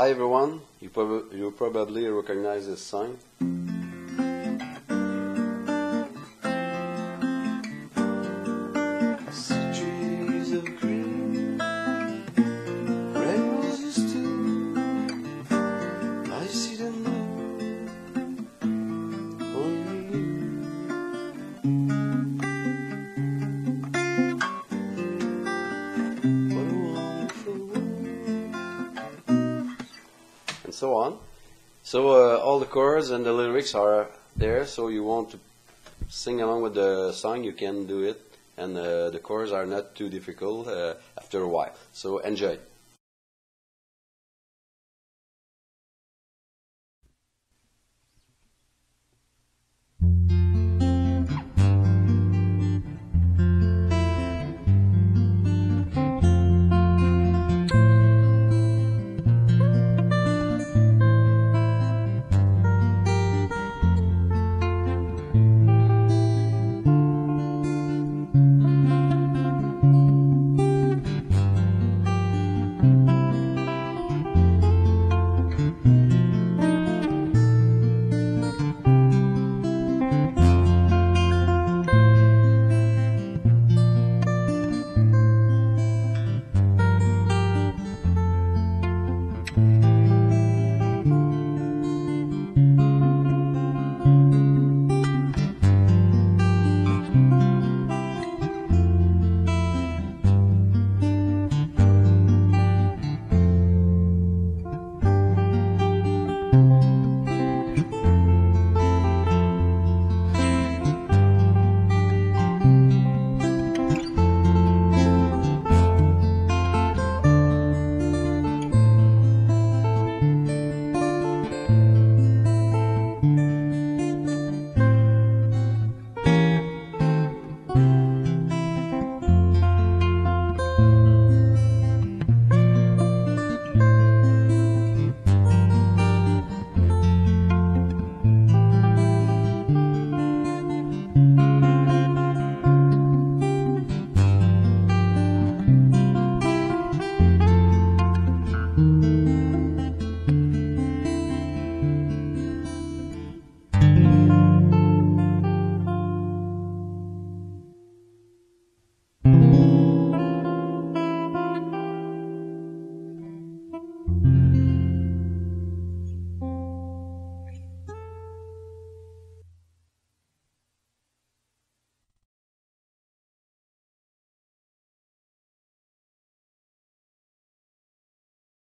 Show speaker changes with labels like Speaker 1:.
Speaker 1: Hi everyone, you, prob- you probably recognize this song. So on. So uh, all the chords and the lyrics are there, so you want to sing along with the song, you can do it. And uh, the chords are not too difficult uh, after a while. So enjoy.